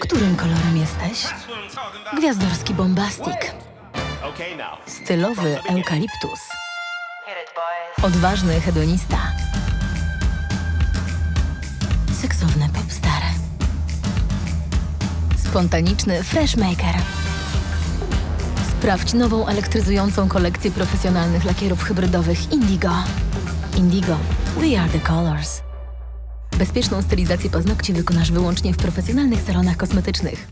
Którym kolorem jesteś? Gwiazdorski bombastik. Stylowy eukaliptus. Odważny hedonista. Seksowny popstar. Spontaniczny freshmaker. Sprawdź nową elektryzującą kolekcję profesjonalnych lakierów hybrydowych Indigo. Indigo. We are the colors. Bezpieczną stylizację paznokci wykonasz wyłącznie w profesjonalnych salonach kosmetycznych.